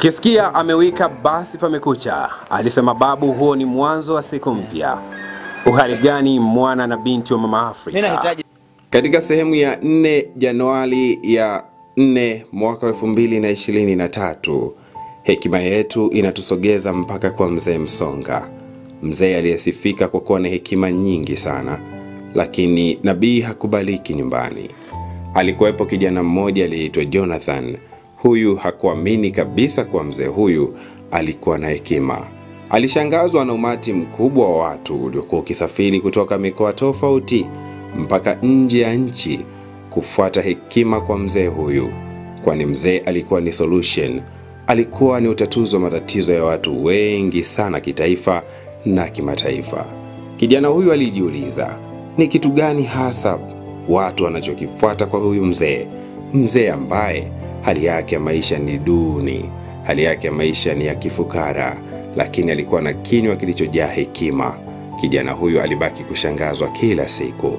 Ukisikia amewika basi pamekucha, alisema babu. Huo ni mwanzo wa siku mpya. Uhali gani mwana na binti wa mama Afrika? Katika sehemu ya 4 Januari ya 4 mwaka wa 2023, hekima yetu inatusogeza mpaka kwa mzee Msonga, mzee aliyesifika kwa kuwa na hekima nyingi sana, lakini nabii hakubaliki nyumbani. Alikuwepo kijana mmoja aliyeitwa Jonathan. Huyu hakuamini kabisa kuwa mzee huyu alikuwa na hekima. Alishangazwa na umati mkubwa wa watu uliokuwa ukisafiri kutoka mikoa tofauti mpaka nje ya nchi kufuata hekima kwa mzee huyu, kwani mzee alikuwa ni solution, alikuwa ni utatuzi wa matatizo ya watu wengi sana kitaifa na kimataifa. Kijana huyu alijiuliza ni kitu gani hasa watu wanachokifuata kwa huyu mzee, mzee ambaye hali yake ya maisha ni duni, hali yake ya maisha ni ya kifukara, lakini alikuwa na kinywa kilichojaa hekima. Kijana huyu alibaki kushangazwa kila siku.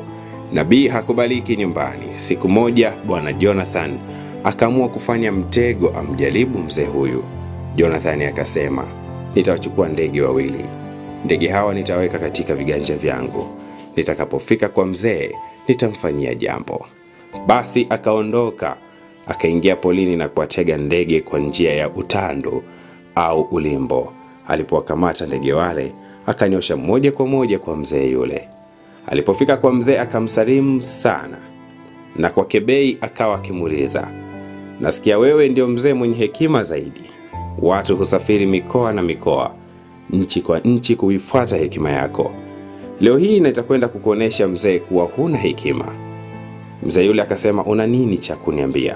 Nabii hakubaliki nyumbani. Siku moja bwana Jonathan akaamua kufanya mtego amjaribu mzee huyu. Jonathan akasema, nitawachukua ndege wawili, ndege hawa nitaweka katika viganja vyangu, nitakapofika kwa mzee nitamfanyia jambo. Basi akaondoka akaingia polini na kuwatega ndege kwa njia ya utando au ulimbo. Alipowakamata ndege wale, akanyosha moja kwa moja kwa mzee yule. Alipofika kwa mzee akamsalimu sana, na kwa kebei akawa akimuuliza, nasikia wewe ndio mzee mwenye hekima zaidi. Watu husafiri mikoa na mikoa, nchi kwa nchi kuifuata hekima yako. Leo hii nitakwenda kukuonesha mzee kuwa huna hekima. Mzee yule akasema, una nini cha kuniambia?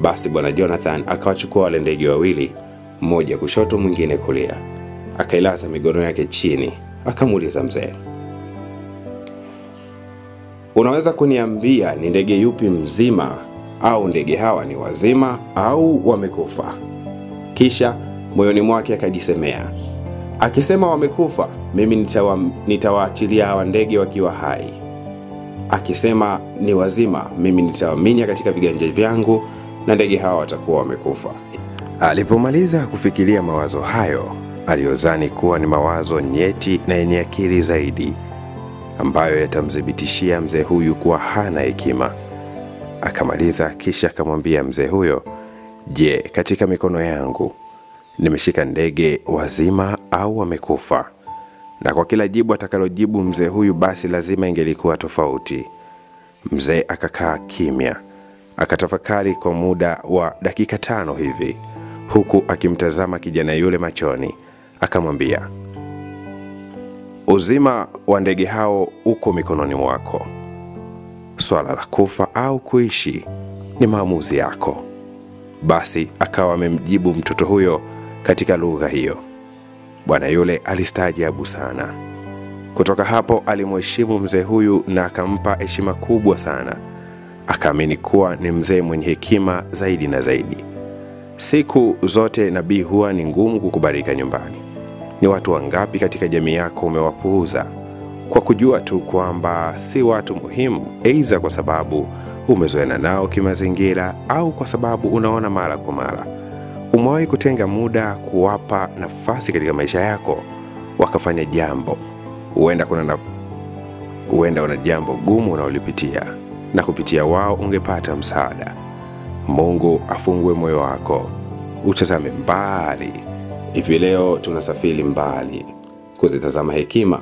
Basi bwana Jonathan akawachukua wale ndege wawili, mmoja kushoto, mwingine kulia, akailaza migono yake chini, akamuuliza mzee, unaweza kuniambia ni ndege yupi mzima au ndege hawa ni wazima au wamekufa? Kisha moyoni mwake akajisemea akisema, wamekufa, mimi nitawa, hawa ndege wakiwa hai. Akisema ni wazima, mimi nitawaminya katika viganja vyangu na ndege hawa watakuwa wamekufa. Alipomaliza kufikiria mawazo hayo, aliyozani kuwa ni mawazo nyeti na yenye akili zaidi, ambayo yatamthibitishia mzee huyu kuwa hana hekima, akamaliza kisha akamwambia mzee huyo, je, katika mikono yangu nimeshika ndege wazima au wamekufa? Na kwa kila jibu atakalojibu mzee huyu, basi lazima ingelikuwa tofauti. Mzee akakaa kimya, akatafakari kwa muda wa dakika tano hivi, huku akimtazama kijana yule machoni, akamwambia, uzima wa ndege hao uko mikononi mwako. Swala la kufa au kuishi ni maamuzi yako. Basi akawa amemjibu mtoto huyo katika lugha hiyo. Bwana yule alistaajabu sana. Kutoka hapo alimheshimu mzee huyu na akampa heshima kubwa sana, akaamini kuwa ni mzee mwenye hekima zaidi na zaidi. Siku zote nabii huwa ni ngumu kukubalika nyumbani. Ni watu wangapi katika jamii yako umewapuuza kwa kujua tu kwamba si watu muhimu, aidha kwa sababu umezoeana nao kimazingira au kwa sababu unaona mara kwa mara. Umewahi kutenga muda kuwapa nafasi katika maisha yako, wakafanya jambo, huenda kuna na huenda una jambo gumu unaolipitia na kupitia wao ungepata msaada. Mungu afungue moyo wako, utazame mbali. Hivi leo tunasafiri mbali kuzitazama hekima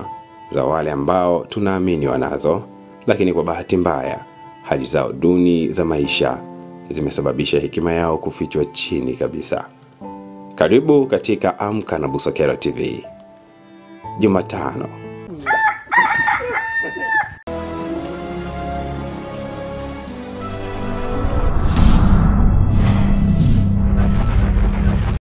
za wale ambao tunaamini wanazo, lakini kwa bahati mbaya hali zao duni za maisha zimesababisha hekima yao kufichwa chini kabisa. Karibu katika Amka na Busokero TV. Jumatano